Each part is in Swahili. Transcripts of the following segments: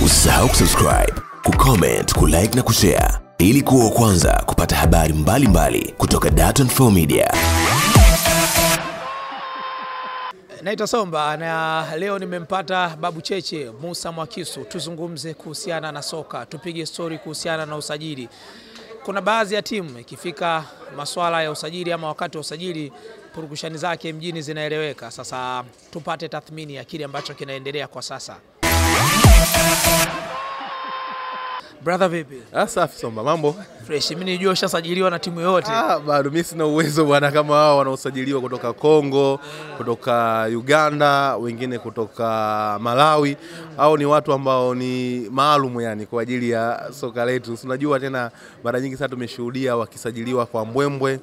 Usisahau kusubscribe, kucomment, kulike na kushare ili kuwa wa kwanza kupata habari mbalimbali mbali kutoka Dar24 Media. Naitwa Somba na leo nimempata Babu Cheche Musa Mwakisu, tuzungumze kuhusiana na soka, tupige stori kuhusiana na usajili. Kuna baadhi ya timu ikifika masuala ya usajili ama wakati wa usajili, purukushani zake mjini zinaeleweka. Sasa tupate tathmini ya kile ambacho kinaendelea kwa sasa. Brother, vipi? Ah, safi Somba, mambo? Fresh. Mimi nijua ushasajiliwa na timu yoyote. Ah, bado mimi sina uwezo bwana kama wao wanaosajiliwa kutoka Kongo, kutoka Uganda, wengine kutoka Malawi Hao ni watu ambao ni maalum yani kwa ajili ya soka letu. Unajua tena mara nyingi sana tumeshuhudia wakisajiliwa kwa mbwembwe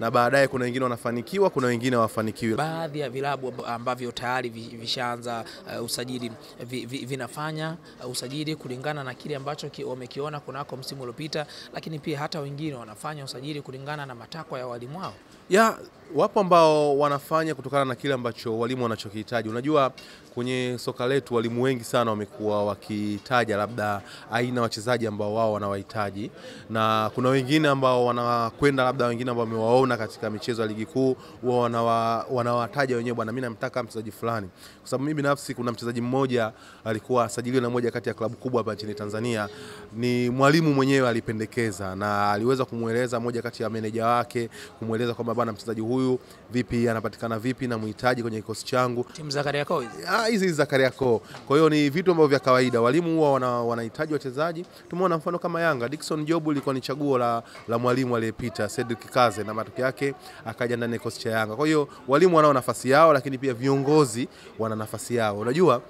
na baadaye kuna wengine wanafanikiwa, kuna wengine hawafanikiwi. Baadhi ya vilabu ambavyo tayari vishaanza uh, usajili vi, vi, vinafanya uh, usajili kulingana na kile ambacho ki, wamekiona kunako msimu uliopita, lakini pia hata wengine wanafanya usajili kulingana na matakwa ya walimu wao. Ya wapo ambao wanafanya kutokana na kile ambacho walimu wanachokihitaji. Unajua, kwenye soka letu walimu wengi sana wamekuwa wakitaja labda aina wachezaji ambao wao wanawahitaji, na kuna wengine ambao wanakwenda labda wengine ambao wamewaona katika michezo ya ligi kuu huwa wanawa, wanawataja wenyewe, bwana, mimi namtaka mchezaji fulani, kwa sababu mimi binafsi kuna mchezaji mmoja alikuwa asajiliwa na moja kati ya klabu kubwa hapa nchini Tanzania, ni mwalimu mwenyewe alipendekeza na aliweza kumweleza moja kati ya meneja wake kumweleza kwamba bwana, mchezaji huyu vipi, anapatikana vipi, na muhitaji kwenye kikosi changu Timu za Kariakoo hizi Ah, hizi za Kariakoo. Kwa hiyo ni vitu ambavyo vya kawaida, walimu huwa wana, wanahitaji wachezaji. Tumeona mfano kama Yanga, Dickson Jobu ilikuwa ni chaguo la, la mwalimu aliyepita Cedric Kaze, na matokeo yake akaja ndani ya kikosi cha Yanga. Kwa hiyo walimu wanao nafasi yao, lakini pia viongozi wana nafasi yao. Unajua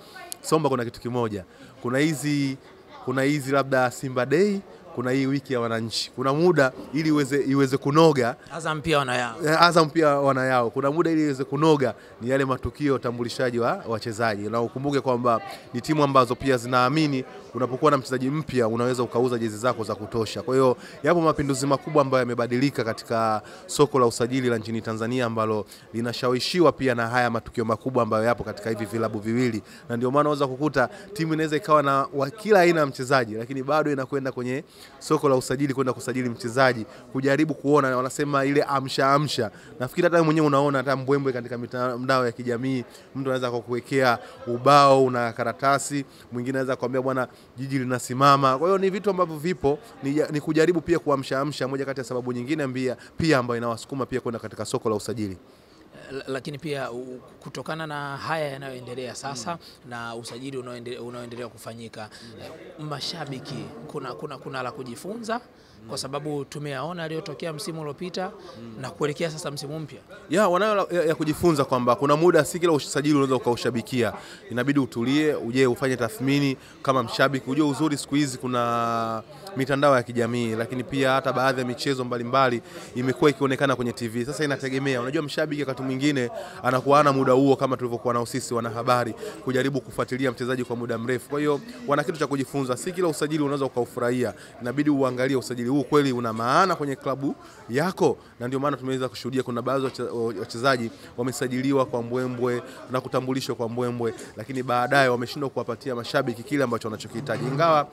Somba, kuna kitu kimoja, kuna hizi kuna hizi labda Simba Day kuna hii wiki ya wananchi, kuna muda ili iweze, iweze kunoga Azam pia wana yao. Eh, Azam pia wana yao. Kuna muda ili iweze kunoga ni yale matukio ya utambulishaji wa wachezaji, na ukumbuke kwamba ni timu ambazo pia zinaamini unapokuwa na mchezaji mpya unaweza ukauza jezi zako za kutosha. Kwa hiyo yapo mapinduzi makubwa ambayo yamebadilika katika soko la usajili la nchini Tanzania ambalo linashawishiwa pia na haya matukio makubwa ambayo yapo katika hivi vilabu viwili, na ndio maana unaweza kukuta timu inaweza ikawa na wa kila aina ya mchezaji, lakini bado inakwenda kwenye soko la usajili kwenda kusajili mchezaji, kujaribu kuona, wanasema ile amsha amsha. Nafikiri hata mwenyewe unaona hata mbwembwe katika mitandao ya kijamii, mtu anaweza kukuwekea ubao na karatasi, mwingine anaweza kuambia bwana, jiji linasimama. Kwa hiyo ni vitu ambavyo vipo, ni, ni kujaribu pia kuamsha amsha, moja kati ya sababu nyingine mbia, pia ambayo inawasukuma pia kwenda katika soko la usajili. Lakini pia kutokana na haya yanayoendelea sasa mm. na usajili unaoendelea kufanyika mm. mashabiki kuna, kuna, kuna la kujifunza kwa sababu tumeyaona aliyotokea msimu uliopita na kuelekea sasa msimu mpya. ya wanayo ya, ya kujifunza kwamba kuna muda si kila usajili unaweza ukaushabikia, inabidi utulie, uje ufanye tathmini kama mshabiki. Ujue uzuri siku hizi kuna mitandao ya kijamii, lakini pia hata baadhi ya michezo mbalimbali imekuwa ikionekana kwenye TV. Sasa inategemea, unajua mshabiki wakati mwingine anakuwa ana muda huo kama tulivyokuwa nao sisi wanahabari, kujaribu kufuatilia mchezaji kwa muda mrefu. Kwa hiyo wana kitu cha kujifunza, si kila usajili unaweza ukaufurahia, inabidi uangalie usajili huu kweli una maana kwenye klabu yako, na ndio maana tumeweza kushuhudia kuna baadhi ya wachezaji wamesajiliwa kwa mbwembwe na kutambulishwa kwa mbwembwe, lakini baadaye wameshindwa kuwapatia mashabiki kile ambacho wanachokihitaji, ingawa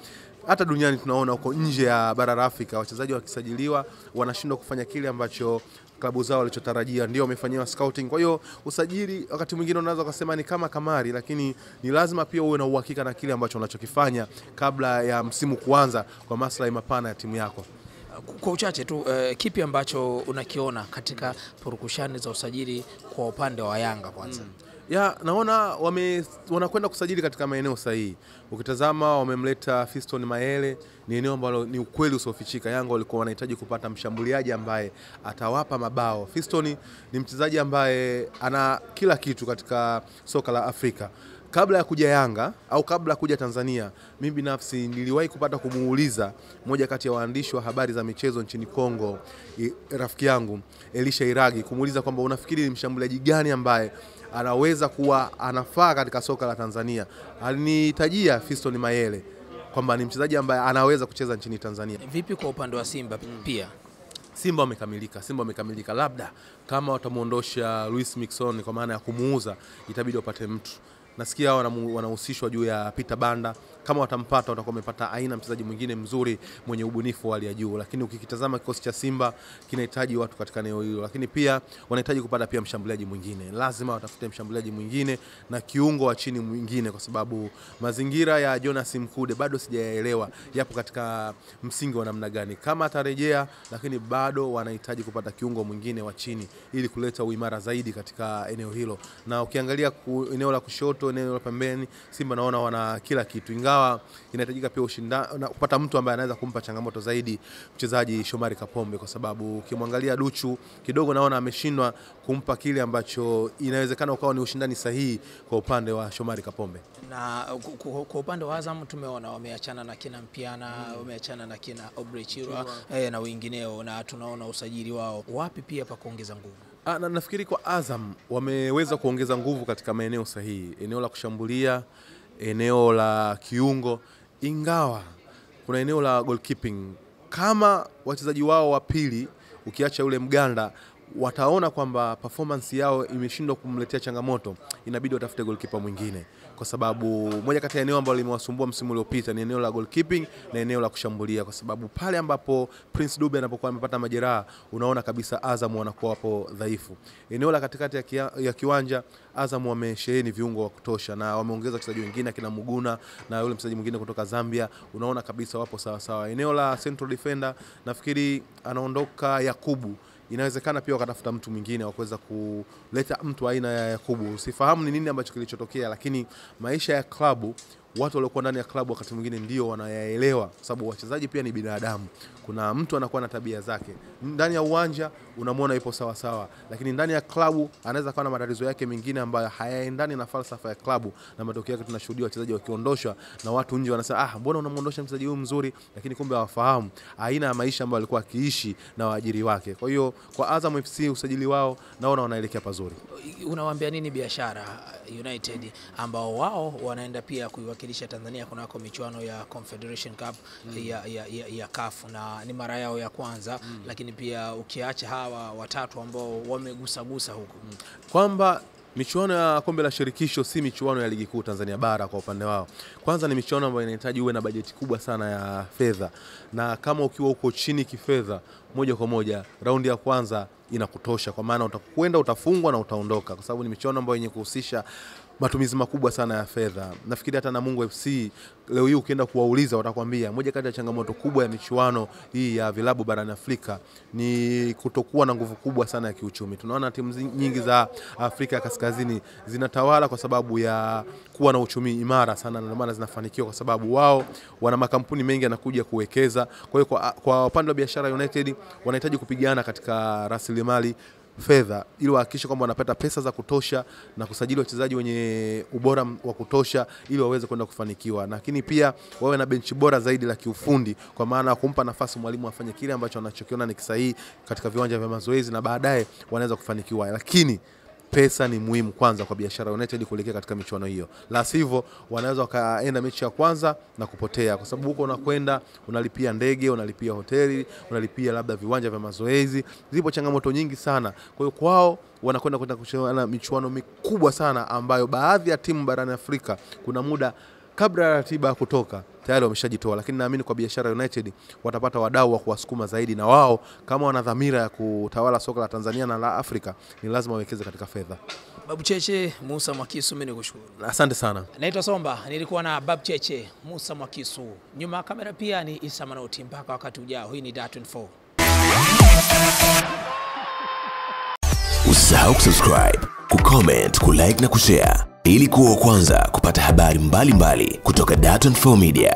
hata duniani tunaona huko nje ya bara la Afrika wachezaji wakisajiliwa wanashindwa kufanya kile ambacho klabu zao walichotarajia, ndio wamefanyiwa scouting. Kwa hiyo usajili wakati mwingine unaweza ukasema ni kama kamari, lakini ni lazima pia uwe na uhakika na kile ambacho unachokifanya kabla ya msimu kuanza, kwa maslahi mapana ya timu yako. Kwa uchache tu eh, kipi ambacho unakiona katika purukushani za usajili kwa upande wa Yanga kwanza? Ya naona wanakwenda kusajili katika maeneo sahihi. Ukitazama wamemleta Fiston Mayele, ni eneo ambalo ni ukweli usiofichika. Yanga walikuwa wanahitaji kupata mshambuliaji ambaye atawapa mabao. Fiston ni mchezaji ambaye ana kila kitu katika soka la Afrika. Kabla ya kuja Yanga au kabla ya kuja Tanzania, mimi binafsi niliwahi kupata kumuuliza moja kati ya waandishi wa habari za michezo nchini Kongo, rafiki yangu Elisha Iragi, kumuuliza kwamba unafikiri ni mshambuliaji gani ambaye anaweza kuwa anafaa katika soka la Tanzania. Alinitajia Fiston Mayele kwamba ni mchezaji ambaye anaweza kucheza nchini Tanzania. Vipi kwa upande wa Simba pia? Simba wamekamilika, Simba wamekamilika. Labda kama watamwondosha Luis Mixon kwa maana ya kumuuza, itabidi wapate mtu nasikia wanahusishwa juu ya Peter Banda. Kama watampata watakuwa wamepata aina mchezaji mwingine mzuri mwenye ubunifu wa hali ya juu, lakini ukikitazama kikosi cha Simba kinahitaji watu katika eneo hilo, lakini pia wanahitaji kupata pia mshambuliaji mwingine. Lazima watafute mshambuliaji mwingine na kiungo wa chini mwingine, kwa sababu mazingira ya Jonas Mkude bado sijayaelewa yapo katika msingi wa namna gani. Kama atarejea, lakini bado wanahitaji kupata kiungo mwingine wa chini ili kuleta uimara zaidi katika eneo hilo, na ukiangalia eneo la kushoto, eneo la pembeni, Simba naona wana kila kitu, ingawa inahitajika pia ushinda, na kupata mtu ambaye anaweza kumpa changamoto zaidi mchezaji Shomari Kapombe, kwa sababu ukimwangalia Duchu kidogo naona ameshindwa kumpa kile ambacho inawezekana ukawa ni ushindani sahihi kwa upande wa Shomari Kapombe. na kwa upande wa Azam tumeona wameachana na kina Mpiana wameachana na kina Obrechirwa eh, na wengineo, na tunaona usajili wao wapi pia pa kuongeza nguvu. Ah, na, nafikiri kwa Azam wameweza kuongeza nguvu katika maeneo sahihi, eneo la kushambulia, eneo la kiungo, ingawa kuna eneo la goalkeeping. Kama wachezaji wao wa pili ukiacha yule Mganda wataona kwamba performance yao imeshindwa kumletea changamoto, inabidi watafute goalkeeper mwingine, kwa sababu moja kati ya eneo ambalo limewasumbua msimu uliopita ni eneo la goalkeeping na eneo la kushambulia, kwa sababu pale ambapo Prince Dube anapokuwa amepata majeraha, unaona kabisa Azam wanakuwa wapo dhaifu. Eneo la katikati ya, kia, ya kiwanja Azam wamesheheni viungo wa kutosha na wameongeza wachezaji wengine akina Muguna na yule mchezaji mwingine kutoka Zambia, unaona kabisa wapo sawasawa sawa. Eneo la central defender nafikiri anaondoka Yakubu inawezekana pia wakatafuta mtu mwingine wa kuweza kuleta mtu aina ya Yakubu. Sifahamu ni nini ambacho kilichotokea, lakini maisha ya klabu, watu waliokuwa ndani ya klabu wakati mwingine ndio wanayaelewa, kwa sababu wachezaji pia ni binadamu. Kuna mtu anakuwa na tabia zake ndani ya uwanja, unamwona yupo sawa sawa, lakini ndani ya klabu anaweza kuwa na matatizo yake mengine ambayo hayaendani na falsafa ya klabu, na matokeo yake tunashuhudia wachezaji wakiondoshwa na watu nje wanasema, ah, mbona unamwondosha mchezaji huyu mzuri, lakini kumbe hawafahamu aina ya maisha ambayo alikuwa akiishi na waajiri wake. Kwa hiyo kwa Azam FC usajili wao naona wanaelekea pazuri. Unawaambia nini Biashara United ambao wao wanaenda pia kuiwakilisha Tanzania kunako michuano ya Confederation Cup mm. ya, ya, ya, ya CAF na ni mara yao ya kwanza mm. lakini pia ukiacha hawa watatu ambao wamegusagusa mm. kwamba michuano ya kombe la shirikisho si michuano ya ligi kuu Tanzania bara kwa upande wao. Kwanza ni michuano ambayo inahitaji uwe na bajeti kubwa sana ya fedha, na kama ukiwa uko chini kifedha, moja kwa moja raundi ya kwanza inakutosha, kwa maana utakwenda utafungwa na utaondoka, kwa sababu ni michuano ambayo yenye kuhusisha matumizi makubwa sana ya fedha. Nafikiri hata Namungo FC leo hii ukienda kuwauliza watakwambia moja kati ya changamoto kubwa ya michuano hii ya vilabu barani Afrika ni kutokuwa na nguvu kubwa sana ya kiuchumi. Tunaona timu nyingi za Afrika Kaskazini zinatawala kwa sababu ya kuwa na uchumi imara sana, na maana zinafanikiwa kwa sababu wao wana makampuni mengi yanakuja kuwekeza. Kwa hiyo kwa, kwa upande wa biashara United wanahitaji kupigana katika rasilimali fedha ili wahakikishe kwamba wanapata pesa za kutosha na kusajili wachezaji wenye ubora wa kutosha ili waweze kwenda kufanikiwa, lakini pia wawe na benchi bora zaidi la kiufundi, kwa maana ya kumpa nafasi mwalimu afanye kile ambacho anachokiona ni kisahihi katika viwanja vya mazoezi, na baadaye wanaweza kufanikiwa, lakini pesa ni muhimu kwanza kwa biashara United kuelekea katika michuano hiyo, la sivyo wanaweza wakaenda mechi ya kwanza na kupotea, kwa sababu huko unakwenda unalipia ndege, unalipia hoteli, unalipia labda viwanja vya mazoezi. Zipo changamoto nyingi sana, kwa hiyo kwao wanakwenda kwenda kucheza michuano mikubwa sana ambayo baadhi ya timu barani Afrika kuna muda kabla ya ratiba ya kutoka tayari wameshajitoa, lakini naamini kwa biashara United watapata wadau wa kuwasukuma zaidi, na wao kama wana dhamira ya kutawala soka la Tanzania na la Afrika ni lazima wawekeze katika fedha. Babu Cheche Musa Mwakisu, mimi nikushukuru. Asante sana. Naitwa Somba, nilikuwa na Babu Cheche Musa Mwakisu, nyuma ya kamera pia ni Isa Manoti. Mpaka wakati ujao, hii ni Dar24. Usisahau kusubscribe, kucomment, kulike na kushare ili kuwa wa kwanza kupata habari mbalimbali mbali kutoka Dar24 Media.